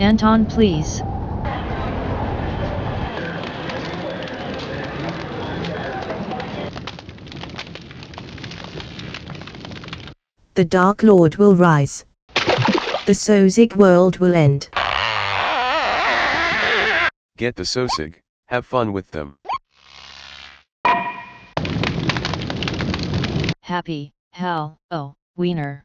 Anton please. The Dark Lord will rise. The Sosig world will end. Get the Sosig, have fun with them. Happy, hell, oh, wiener.